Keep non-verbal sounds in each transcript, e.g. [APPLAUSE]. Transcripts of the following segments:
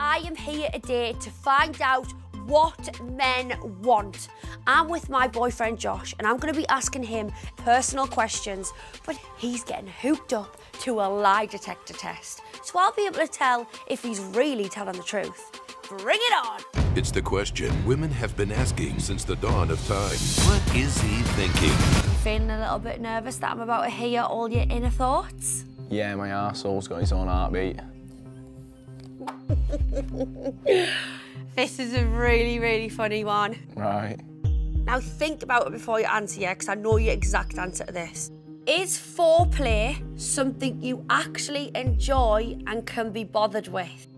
I am here today to find out what men want. I'm with my boyfriend Josh and I'm going to be asking him personal questions, but he's getting hooked up to a lie detector test. So I'll be able to tell if he's really telling the truth. Bring it on! It's the question women have been asking since the dawn of time. What is he thinking? Feeling a little bit nervous that I'm about to hear all your inner thoughts? Yeah, my arsehole's got his own heartbeat. [LAUGHS] This is a really, really funny one. Right. Now think about it before you answer, yeah, because I know your exact answer to this. Is foreplay something you actually enjoy and can be bothered with?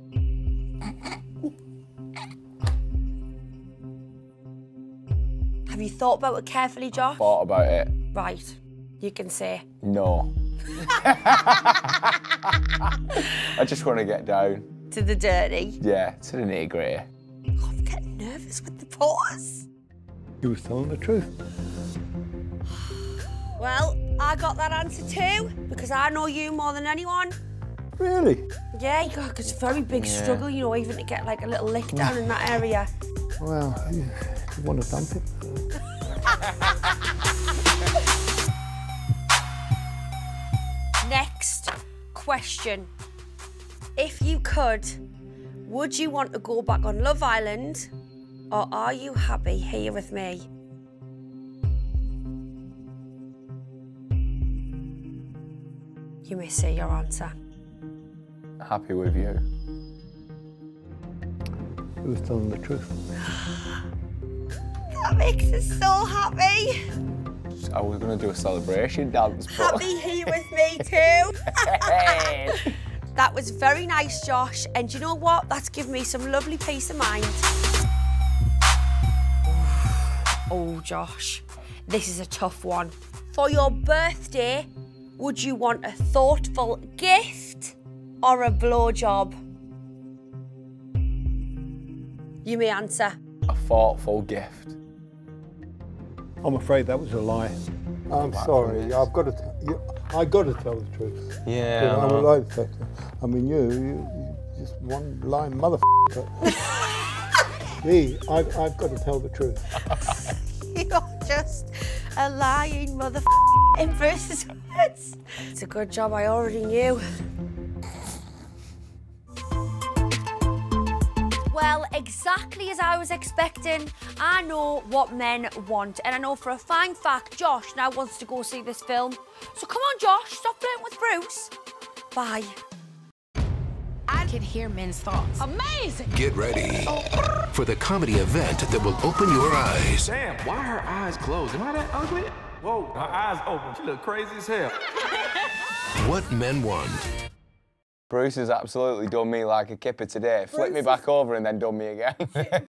Have you thought about it carefully, Josh? Thought about it. Right, you can say. No. [LAUGHS] [LAUGHS] I just want to get down. To the dirty. Yeah, to the nitty gritty. Oh, I'm getting nervous with the pause. He was telling the truth. [SIGHS] Well, I got that answer too, because I know you more than anyone. Really? Yeah, you got it's a very big Yeah. struggle, you know, even to get like a little lick down in that area. Well, you, you want to dump it? [LAUGHS] Next question. If you could, would you want to go back on Love Island or are you happy here with me? You may say your answer. Happy with you. He was telling the truth. That makes us so happy. I was going to do a celebration dance, but... Happy here with me too. [LAUGHS] Hey. That was very nice, Josh. And you know what? That's given me some lovely peace of mind. Oh, Josh, this is a tough one. For your birthday, would you want a thoughtful gift or a blowjob? You may answer. a thoughtful gift. I'm afraid that was a lie. I'm sorry. I've got to. T- you, I got to tell the truth. Yeah. You know, I'm a lie detector. I mean, you, you, you just one lying motherfucker. [LAUGHS] Me, I've, I've got to tell the truth. [LAUGHS] You're just a lying mother in versus words. It's a good job I already knew. Well, exactly as I was expecting, I know what men want. And I know for a fine fact, Josh now wants to go see this film. So come on, Josh, stop flirting with Bruce. Bye. I can hear men's thoughts. Amazing! Get ready for the comedy event that will open your eyes. Damn, why are her eyes closed? Am I that ugly? Whoa, her eyes open. She look crazy as hell. What men want. Bruce has absolutely done me like a kipper today. Flipped me back over and then done me again. [LAUGHS]